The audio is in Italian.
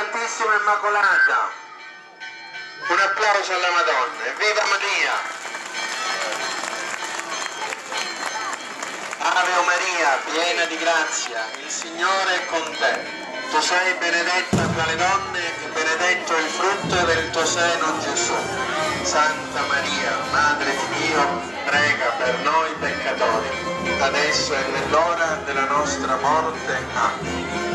Santissima Immacolata. Un applauso alla Madonna. Viva Maria! Ave Maria, piena di grazia, il Signore è con te. Tu sei benedetta tra le donne e benedetto il frutto del tuo seno Gesù. Santa Maria, Madre di Dio, prega per noi peccatori, adesso è nell'ora della nostra morte. Amen.